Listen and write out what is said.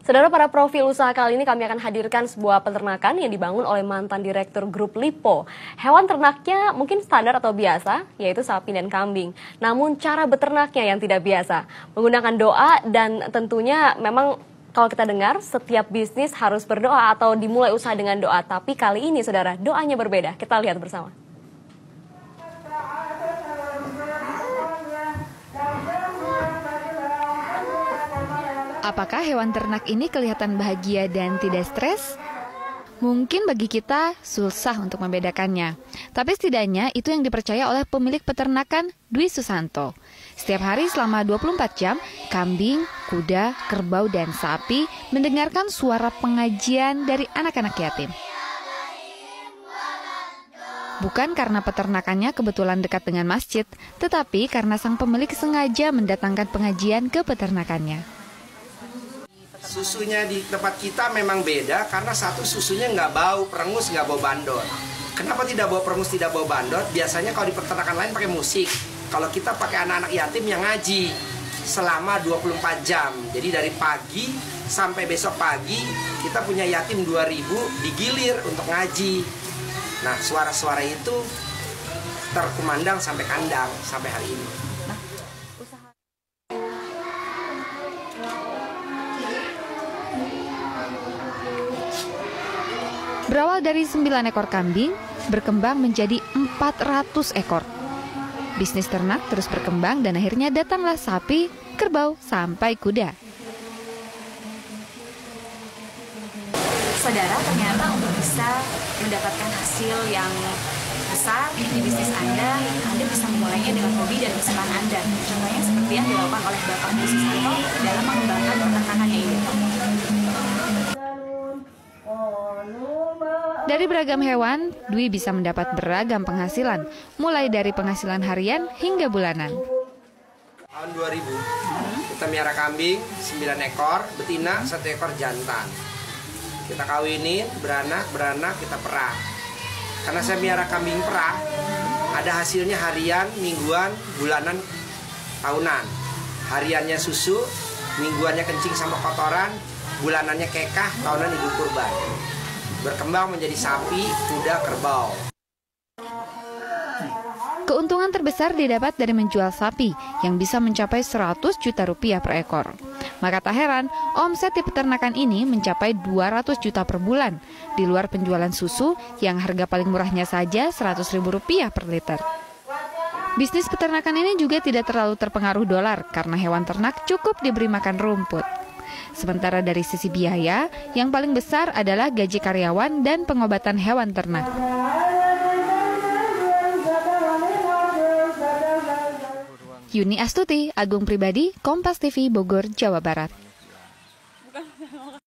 Saudara para profil usaha kali ini kami akan hadirkan sebuah peternakan yang dibangun oleh mantan direktur grup Lipo. Hewan ternaknya mungkin standar atau biasa, yaitu sapi dan kambing. Namun cara beternaknya yang tidak biasa. Menggunakan doa dan tentunya memang kalau kita dengar setiap bisnis harus berdoa atau dimulai usaha dengan doa. Tapi kali ini saudara doanya berbeda. Kita lihat bersama. Apakah hewan ternak ini kelihatan bahagia dan tidak stres? Mungkin bagi kita susah untuk membedakannya. Tapi setidaknya itu yang dipercaya oleh pemilik peternakan Dwi Susanto. Setiap hari selama 24 jam, kambing, kuda, kerbau, dan sapi mendengarkan suara pengajian dari anak-anak yatim. Bukan karena peternakannya kebetulan dekat dengan masjid, tetapi karena sang pemilik sengaja mendatangkan pengajian ke peternakannya. Susunya di tempat kita memang beda karena satu susunya nggak bau perengus, nggak bau bandot. Kenapa tidak bau perengus, tidak bau bandot? Biasanya kalau di peternakan lain pakai musik. Kalau kita pakai anak-anak yatim yang ngaji selama 24 jam. Jadi dari pagi sampai besok pagi kita punya yatim 2000 digilir untuk ngaji. Nah, suara-suara itu terkumandang sampai kandang sampai hari ini. Berawal dari 9 ekor kambing, berkembang menjadi 400 ekor. Bisnis ternak terus berkembang dan akhirnya datanglah sapi, kerbau, sampai kuda. Saudara, ternyata untuk bisa mendapatkan hasil yang besar di bisnis Anda, Anda bisa memulainya dengan hobi dan kesukaan Anda. Contohnya seperti yang dilakukan oleh Bapak Susanto dalam mengembangkan peternakannya ini. Dari beragam hewan, Dwi bisa mendapat beragam penghasilan, mulai dari penghasilan harian hingga bulanan. Tahun 2000, kita miara kambing 9 ekor, betina 1 ekor jantan. Kita kawinin, beranak, beranak, kita perah. Karena saya miara kambing perah, ada hasilnya harian, mingguan, bulanan, tahunan. Hariannya susu, mingguannya kencing sama kotoran, bulanannya kekah, tahunan ibu kurban berkembang menjadi sapi, kuda, kerbau. Keuntungan terbesar didapat dari menjual sapi yang bisa mencapai 100 juta rupiah per ekor. Maka tak heran, omset di peternakan ini mencapai 200 juta per bulan, di luar penjualan susu yang harga paling murahnya saja 100 ribu rupiah per liter. Bisnis peternakan ini juga tidak terlalu terpengaruh dolar karena hewan ternak cukup diberi makan rumput. Sementara dari sisi biaya, yang paling besar adalah gaji karyawan dan pengobatan hewan ternak. Yuni Astuti, Agung Pribadi, Kompas TV, Bogor, Jawa Barat.